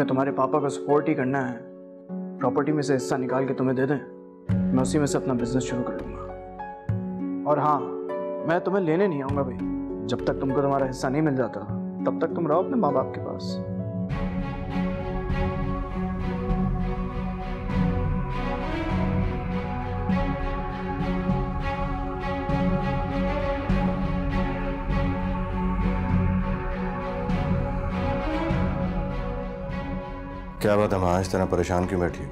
اگر تمہارے پاپا کو سپورٹ ہی کرنا ہے پراپرٹی میں سے حصہ نکال کے تمہیں دے دیں، میں اسی میں سے اپنا بزنس شروع کر دوں گا۔ اور ہاں میں تمہیں لینے نہیں آؤں گا بھائی۔ جب تک تم کو تمہارا حصہ نہیں مل جاتا، تب تک تم رہو اپنے ماں باپ کے پاس۔ کیا بات ہے ماں اس طرح پریشان کیوں بیٹھی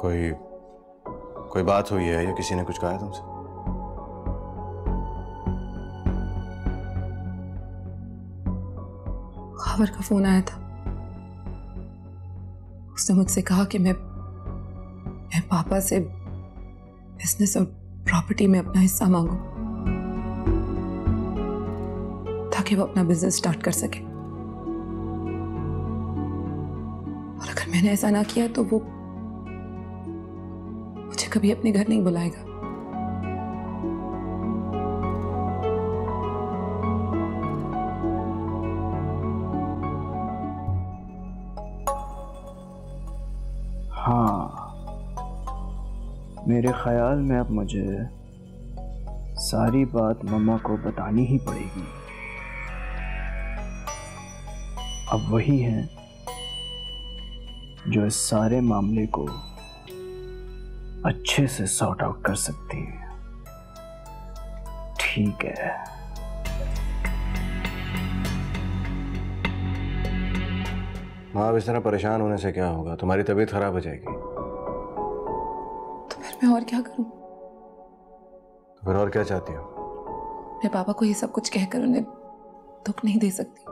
کوئی کوئی بات ہوئی ہے یا کسی نے کچھ کہا ہے تم سے؟ خبر کا فون آیا تھا۔ اس نے مجھ سے کہا کہ میں میں پاپا سے بزنس اور پراپرٹی میں اپنا حصہ مانگوں، تاکہ وہ اپنا بزنس سٹارٹ کر سکے۔ اگر میں نے ایسا نہ کیا تو وہ مجھے کبھی اپنے گھر نہیں بلائے گا۔ ہاں۔ میرے خیال میں اب مجھے ساری بات مما کو بتانی ہی پڑے گی۔ اب وہی ہیں۔ جو اس سارے معاملے کو اچھے سے سارٹ آؤٹ کر سکتی ہیں۔ ٹھیک ہے۔ ماں اب اس طرح پریشان ہونے سے کیا ہوگا؟ تمہاری طبیعت خراب ہو جائے گی۔ تو پھر میں اور کیا کروں؟ تو پھر اور کیا چاہتی ہو؟ میں پاپا کو یہ سب کچھ کہہ کر انہیں دکھ نہیں دے سکتی۔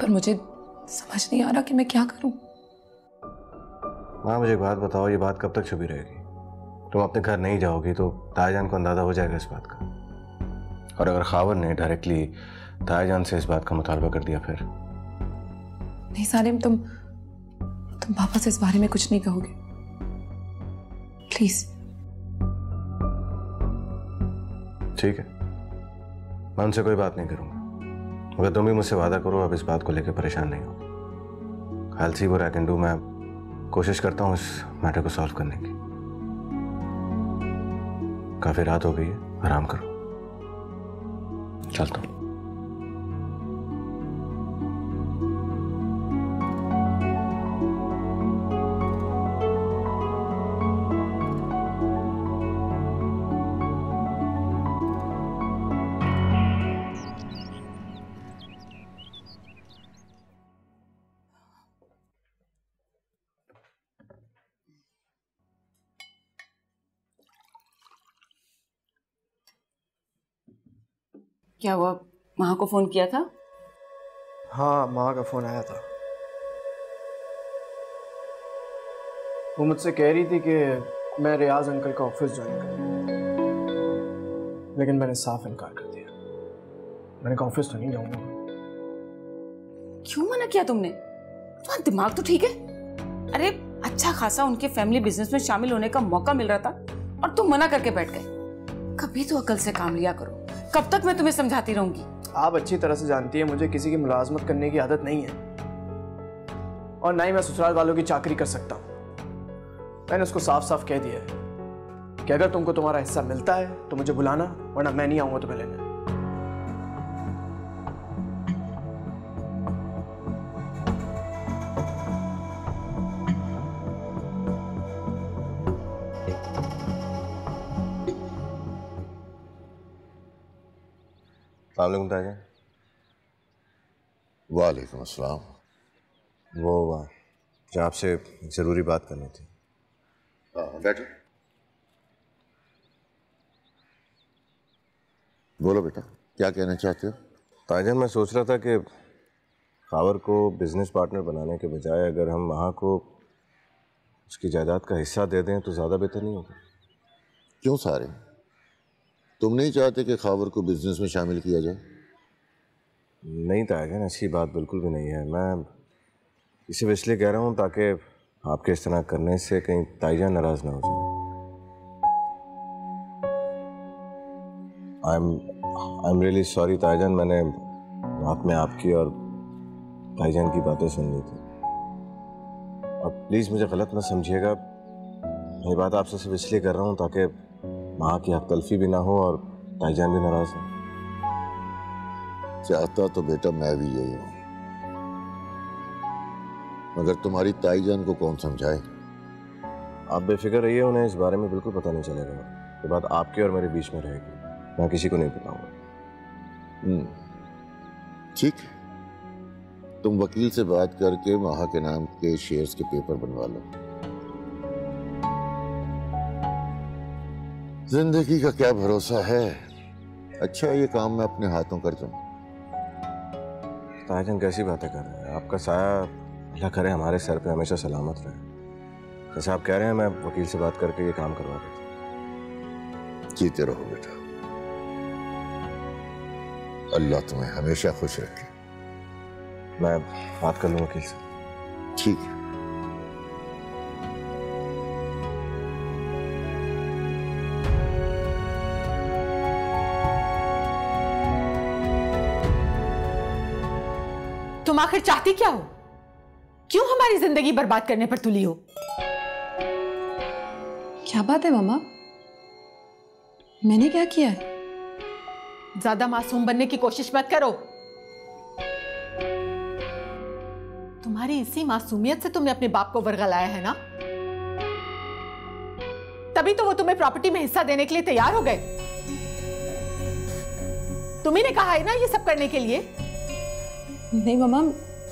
پر مجھے سمجھ نہیں آ رہا کہ میں کیا کروں۔ ماں مجھے ایک بات بتاؤ یہ بات کب تک چھپی رہے گی؟ تم اپنے گھر نہیں جاؤ گی تو تایا جان کو اندازہ ہو جائے گا اس بات کا۔ اور اگر خاور نے ڈائریکٹلی تایا جان سے اس بات کا مطالبہ کر دیا پھر؟ نہیں سالم تم تم پاپا سے اس بارے میں کچھ نہیں کہو گے۔ پلیز۔ ٹھیک ہے۔ میں ان سے کوئی بات نہیں کروں گا۔ اگر تم بھی مجھ سے وعدہ کرو اب اس بات کو لے کے پریشان نہیں ہو۔ سی وہ ریکن ڈو میں کوشش کرتا ہوں اس میٹر کو سالو کرنے کی۔ کافی رات ہو گئی ہے، آرام کرو۔ چلتا ہوں۔ کیا ہوا؟ ماں کو فون کیا تھا؟ ہاں ماں کا فون آیا تھا۔ وہ مجھ سے کہہ رہی تھی کہ میں ریاض انکل کا آفس جوائن کروں۔ لیکن میں نے صاف انکار کر دیا۔ میں نے کہا آفس تو نہیں جاؤں گا۔ کیوں منع کیا تم نے؟ تمہارا دماغ تو ٹھیک ہے۔ ارے اچھا خاصا ان کے فیملی بزنس میں شامل ہونے کا موقع مل رہا تھا اور تم منع کر کے بیٹھ گئے۔ کبھی تو عقل سے کام لیا کرو۔ کب تک میں تمہیں سمجھاتی رہوں گی؟ آپ اچھی طرح سے جانتی ہیں، مجھے کسی کی ملازمت کرنے کی عادت نہیں ہے۔ اور نہ ہی میں سسرال والوں کی چاکری کر سکتا ہوں۔ میں نے اس کو صاف صاف کہہ دیا ہے کہ اگر تم کو تمہارا حصہ ملتا ہے تو مجھے بلانا، ورنہ میں نہیں آؤں گا تمہیں لینے۔ السلام علیکم تاجا وعلیکم السلام۔ وہ آپ سے ضروری بات کرنی تھی۔ ہاں بیٹھو۔ بولو بیٹا کیا کہنا چاہتے ہو؟ تاجن میں سوچ رہا تھا کہ خاور کو بزنس پارٹنر بنانے کے بجائے اگر ہم وہاں کو اس کی جائیداد کا حصہ دے دیں تو زیادہ بہتر نہیں ہوگا کیوں سارے؟ تم نہیں چاہتے کہ خاور کو بزنس میں شامل کیا جائے؟ نہیں تاجن ایسی بات بالکل بھی نہیں ہے۔ میں اسے اس لیے کہہ رہا ہوں تاکہ آپ کے اس طرح کرنے سے کہیں تائجہ ناراض نہ ہو جائے۔ آئی ایم ریئلی سوری تائجن میں نے رات میں آپ کی اور بھائی جان کی باتیں سننی تھی۔ اور پلیز مجھے غلط نہ سمجھیے گا۔ یہ بات آپ سے صرف اس لیے کر رہا ہوں تاکہ ماں کی حق تلفی بھی نہ ہو اور بھائی جان بھی ناراض ہوں چاہتا تو بیٹا میں بھی یہی ہوں۔ مگر تمہاری تائی جان کو کون سمجھائے؟ آپ بے فکر رہیے انہیں اس بارے میں بالکل پتہ نہیں چلے گا۔ یہ بات آپ کے اور میرے بیچ میں رہے گی۔ میں کسی کو نہیں بتاؤں گا۔ ٹھیک۔ تم وکیل سے بات کر کے ماہا کے نام کے شیئرز کے پیپر بنوا لو۔ زندگی کا کیا بھروسہ ہے؟ اچھا یہ کام میں اپنے ہاتھوں کر جاؤں تائی جان کیسی باتیں کر رہے ہیں؟ آپ کا سایہ اللہ کرے ہمارے سر پہ ہمیشہ سلامت رہے۔ جیسے آپ کہہ رہے ہیں میں وکیل سے بات کر کے یہ کام کروا دیتا جیتے رہو بیٹا۔ اللہ تمہیں ہمیشہ خوش رکھے۔ میں بات کر لوں وکیل سے۔ ٹھیک ہے۔ تم آخر چاہتی کیا ہو؟ کیوں ہماری زندگی برباد کرنے پر تلی ہو؟ کیا بات ہے ماما؟ میں نے کیا کیا ہے؟ زیادہ معصوم بننے کی کوشش مت کرو۔ تمہاری اسی معصومیت سے تم نے اپنے باپ کو ورگلایا ہے نا؟ تبھی تو وہ تمہیں پراپرٹی میں حصہ دینے کے لیے تیار ہو گئے۔ تمہیں نے کہا ہے نا یہ سب کرنے کے لیے؟ نہیں ماما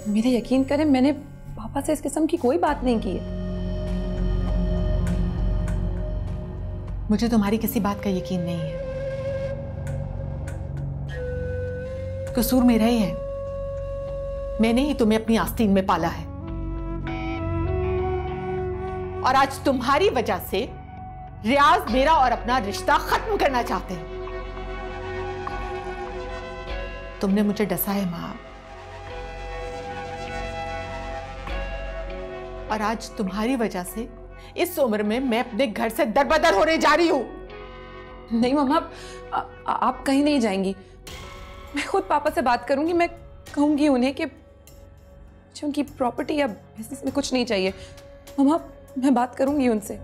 میرے یقین کریں میں نے پاپا سے اس قسم کی کوئی بات نہیں کی ہے۔ مجھے تمہاری کسی بات کا یقین نہیں ہے۔ قصور میرا ہی ہے۔ میں نے ہی تمہیں اپنی آستین میں پالا ہے۔ اور آج تمہاری وجہ سے ریاض میرا اور اپنا رشتہ ختم کرنا چاہتے ہیں۔ تم نے مجھے ڈسا ہے ماں۔ اور آج تمہاری وجہ سے اس عمر میں میں اپنے گھر سے دربدر ہونے جا رہی ہوں۔ نہیں آ- آپ کہیں نہیں جائیں گی۔ میں خود پاپا سے بات کروں گی میں کہوں گی انہیں کہ ان کی پراپرٹی یا بزنس میں کچھ نہیں چاہیے۔ ماما میں بات کروں گی ان سے۔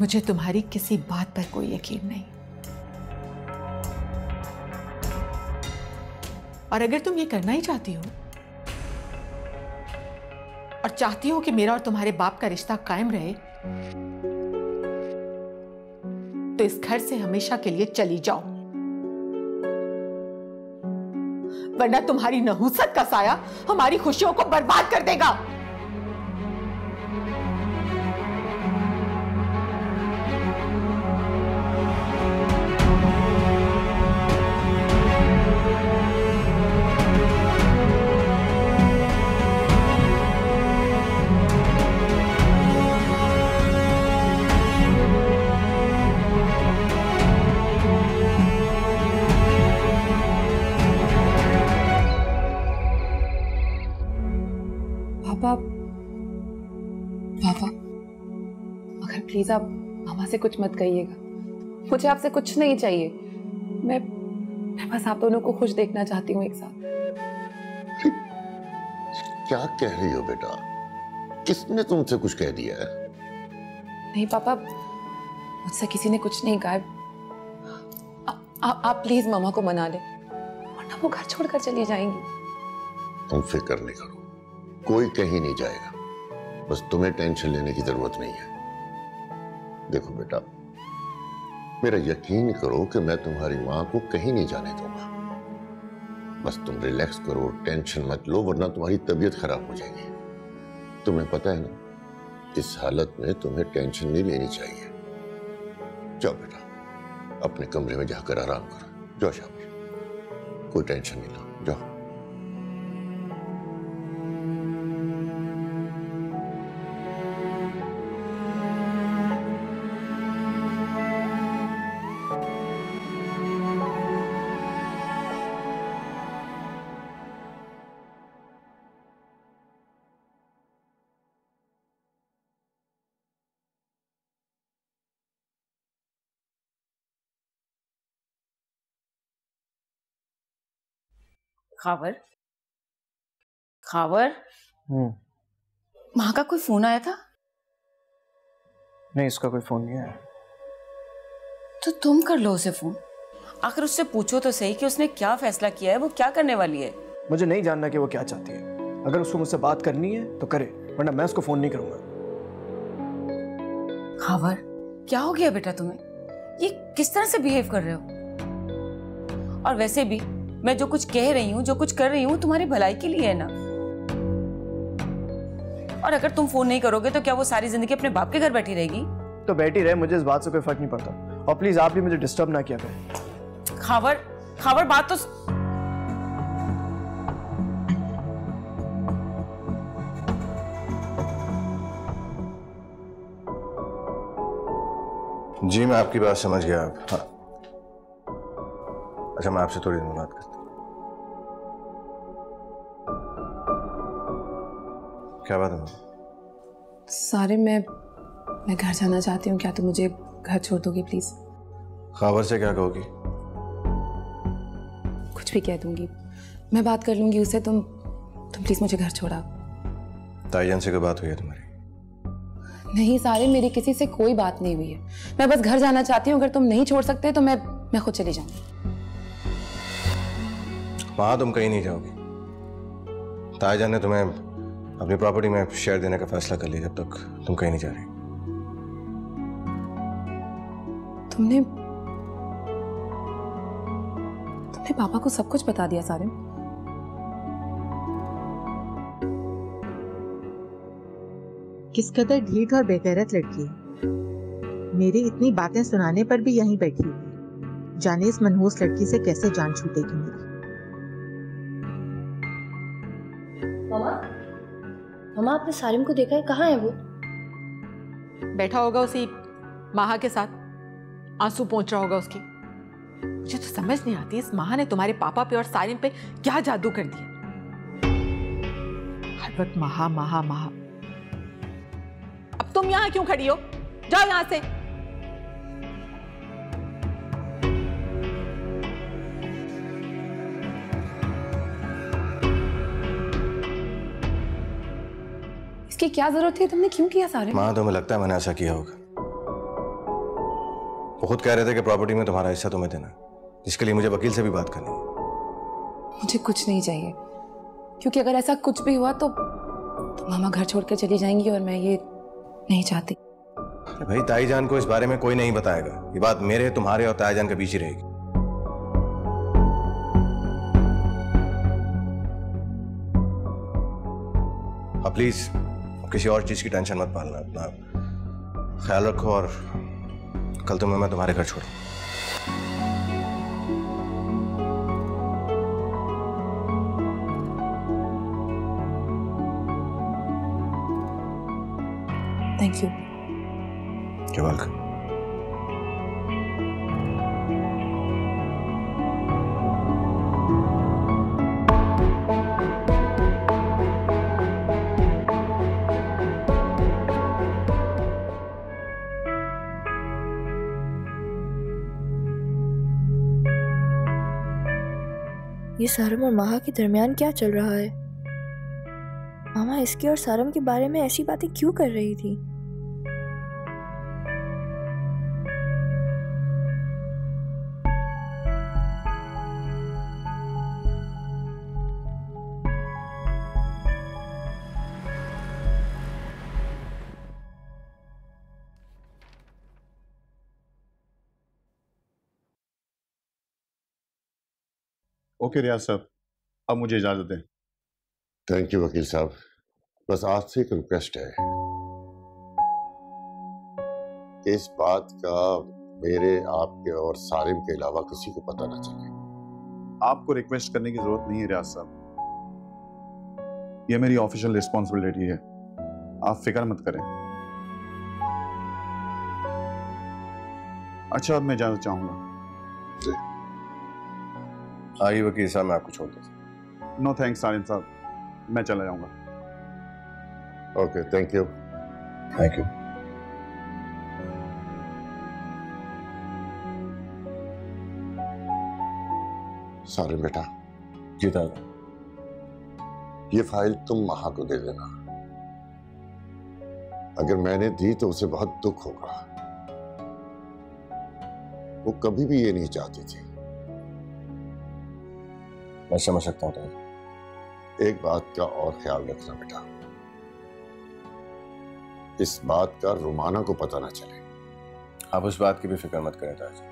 مجھے تمہاری کسی بات پر کوئی یقین نہیں۔ اور اگر تم یہ کرنا ہی چاہتی ہو اور چاہتی ہو کہ میرا اور تمہارے باپ کا رشتہ قائم رہے۔ تو اس گھر سے ہمیشہ کے لیے چلی جاؤ۔ ورنہ تمہاری نحوست کا سایہ ہماری خوشیوں کو برباد کر دے گا۔ آپ ماما سے کچھ مت کہیے گا۔ مجھے آپ سے کچھ نہیں چاہیے۔ میں میں بس آپ دونوں کو خوش دیکھنا چاہتی ہوں ایک ساتھ۔ کیا کہہ رہی ہو بیٹا؟ کس نے تم سے کچھ کہہ دیا ہے؟ نہیں پاپا مجھ سے کسی نے کچھ نہیں کہا۔ آپ پلیز ماما کو منا لیں۔ ورنہ وہ گھر چھوڑ کر چلی جائیں گی۔ تم فکر نہیں کرو۔ کوئی کہیں نہیں جائے گا۔ بس تمہیں ٹینشن لینے کی ضرورت نہیں ہے۔ دیکھو بیٹا، میرا یقین کرو کہ میں تمہاری ماں کو کہیں نہیں جانے دوں گا۔ بس تم ریلیکس کرو، ٹینشن مت لو، ورنہ تمہاری طبیعت خراب ہو جائے گی۔ تمہیں پتہ ہے نا، اس حالت میں تمہیں ٹینشن نہیں لینی چاہیے۔ جاؤ بیٹا، اپنے کمرے میں جا کر آرام کرو۔ جاؤ شام کوئی ٹینشن نہیں لو خاور۔ خاور۔ وہاں کا کوئی فون آیا تھا؟ نہیں اس کا کوئی فون نہیں آیا۔ تو تم کر لو اسے فون۔ آخر اس سے پوچھو تو صحیح کہ اس نے کیا فیصلہ کیا ہے وہ کیا کرنے والی ہے؟ مجھے نہیں جاننا کہ وہ کیا چاہتی ہے۔ اگر اس کو مجھ سے بات کرنی ہے تو کرے ورنہ میں اس کو فون نہیں کروں گا۔ خاور کیا ہو گیا بیٹا تمہیں؟ یہ کس طرح سے بیہیو کر رہے ہو؟ اور ویسے بھی میں جو کچھ کہہ رہی ہوں جو کچھ کر رہی ہوں تمہارے بھلائی کے لیے ہے نا۔ اور اگر تم فون نہیں کرو گے تو کیا وہ ساری زندگی اپنے باپ کے گھر بیٹھی رہے گی؟ تو بیٹھی رہے مجھے اس بات سے کوئی فرق نہیں پڑتا۔ اور پلیز آپ بھی مجھے ڈسٹرب نہ کیا کریں۔ خاور خاور بات تو جی میں آپ کی بات سمجھ گیا۔ آپ ہاں اچھا میں آپ سے تھوڑی دیر میں بات کرتا ہوں کیا بات ہے سارے میں میں گھر جانا چاہتی ہوں کیا تم مجھے گھر چھوڑ دو گی پلیز خبر سے کیا کہو گی کچھ بھی کہہ دوں گی میں بات کر لوں گی اسے تم تم پلیز مجھے گھر چھوڑا تائین سے کوئی بات ہوئی ہے تمہاری نہیں سارے میری کسی سے کوئی بات نہیں ہوئی ہے میں بس گھر جانا چاہتی ہوں اگر تم نہیں چھوڑ سکتے تو میں میں خود چلی جاؤں گی وہاں تم کہیں نہیں جاؤ گے تایا جان نے تمہیں اپنی پراپرٹی میں شیئر دینے کا فیصلہ کر لیا جب تک تم کہیں نہیں جا رہی تم نے تم نے پاپا کو سب کچھ بتا دیا سارے۔ کس قدر ڈھیٹ اور بےغیرت لڑکی ہے۔ میری اتنی باتیں سنانے پر بھی یہیں بیٹھی ہوئی۔ جانے اس منحوس لڑکی سے کیسے جان چھوٹے گی میری؟ ماما؟ ماما آپ نے سارم کو دیکھا ہے کہاں ہے وہ؟ بیٹھا ہوگا اسی ماہا کے ساتھ آنسو پہنچ رہا ہوگا اس کی۔ مجھے تو سمجھ نہیں آتی اس ماہا نے تمہارے پاپا پہ اور سارم پہ کیا جادو کر دیا۔ ہر وقت ماہا ماہا ماہا۔ اب تم یہاں کیوں کھڑی ہو؟ جاؤ یہاں سے۔ کی کیا ضرورت تھی؟ تم نے کیوں کیا سارے؟ ماں تمہیں لگتا ہے میں نے ایسا کیا ہوگا۔ وہ خود کہہ رہے تھے کہ پراپرٹی میں تمہارا حصہ تمہیں دینا جس کے لیے مجھے وکیل سے بھی بات کرنی ہے۔ مجھے کچھ نہیں چاہیے کیونکہ اگر ایسا کچھ بھی ہوا تو ماما گھر چھوڑ کے چلی جائیں گی اور میں یہ نہیں چاہتی۔ بھائی تائی جان کو اس بارے میں کوئی نہیں بتائے گا۔ یہ بات میرے تمہارے اور تائی جان کے بیچ ہی رہے گی۔ پلیز کسی اور چیز کی ٹینشن مت پالنا اپنا خیال رکھو اور کل تمہیں میں تمہارے گھر چھوڑوں۔ تھینک یو ویلکم یہ سارم اور ماہا کے درمیان کیا چل رہا ہے؟ ماما، اس کے اور سارم کے بارے میں ایسی باتیں کیوں کر رہی تھی؟ اوکے ریاض صاحب اب مجھے اجازت دیں۔ تھینک یو وکیل صاحب۔ بس آپ سے ایک ریکویسٹ ہے۔ اس بات کا میرے آپ کے اور سارم کے علاوہ کسی کو پتہ نہ چلے۔ آپ کو ریکویسٹ کرنے کی ضرورت نہیں ہے ریاض صاحب۔ یہ میری آفیشیل رسپانسبلٹی ہے۔ آپ فکر مت کریں۔ اچھا اب میں اجازت چاہوں گا۔ جی۔ آئی وکیل صاحب میں آپ کو چھوڑ دیتا ہوں۔ نو تھینکس سارین صاحب۔ میں چلے جاؤں گا۔ Okay thank you thank you Salim بیٹا جی دادا یہ فائل تم مہا کو دے دینا۔ اگر میں نے دی تو اسے بہت دکھ ہوگا۔ وہ کبھی بھی یہ نہیں چاہتی تھی۔ میں سمجھ سکتا ہوں تاج ایک بات کا اور خیال رکھنا بیٹا۔ اس بات کا رومانہ کو پتہ نہ چلے۔ آپ اس بات کی بھی فکر مت کریں تاج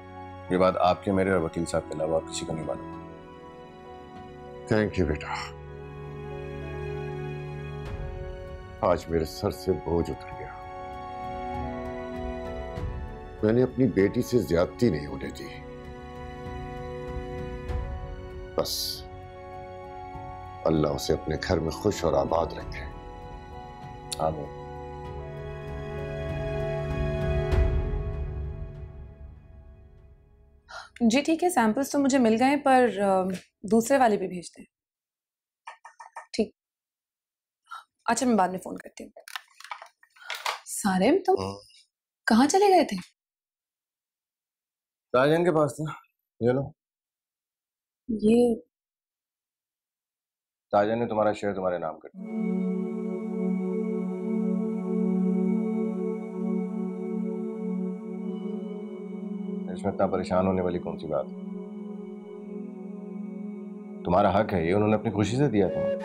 یہ بات آپ کے میرے اور وکیل صاحب کے علاوہ کسی کو نہیں معلوم۔ تھینک یو بیٹا۔ آج میرے سر سے بوجھ اتر گیا۔ میں نے اپنی بیٹی سے زیادتی نہیں ہونے دی۔ بس۔ اللہ اسے اپنے گھر میں خوش اور آباد رکھے۔ آمین۔ جی ٹھیک ہے سیمپلس تو مجھے مل گئے پر دوسرے والے بھی بھیج دیں۔ ٹھیک۔ اچھا میں بعد میں فون کرتی ہوں۔ سارے تم کہاں چلے گئے تھے؟ تاجن کے پاس تھا یہ تاجن نے تمہارا شیئر تمہارے نام کر دیا۔ اس میں اتنا پریشان ہونے والی کون سی بات تمہارا حق ہے یہ انہوں نے اپنی خوشی سے دیا تمہیں۔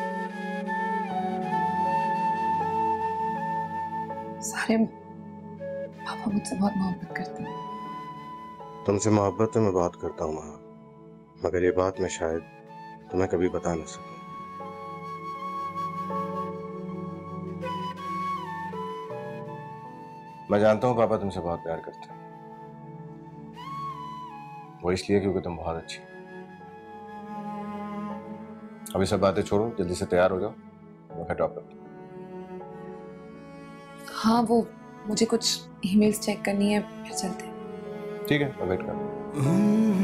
سارے پاپا مجھ سے بہت محبت کرتے ہیں۔ تم سے محبت میں بات کرتا ہوں مہا۔ مگر یہ بات میں شاید تمہیں کبھی بتا نہ سکوں۔ میں جانتا ہوں پاپا تم سے بہت پیار کرتے ہیں۔ وہ اس لیے کیونکہ تم بہت اچھی ابھی سب باتیں چھوڑو جلدی سے تیار ہو جاؤ میں ڈراپ کرتا ہوں۔ ہاں وہ مجھے کچھ ای میلز چیک کرنی ہے پھر چلتے ہیں۔ ٹھیک ہے میں ویٹ کر رہا ہوں۔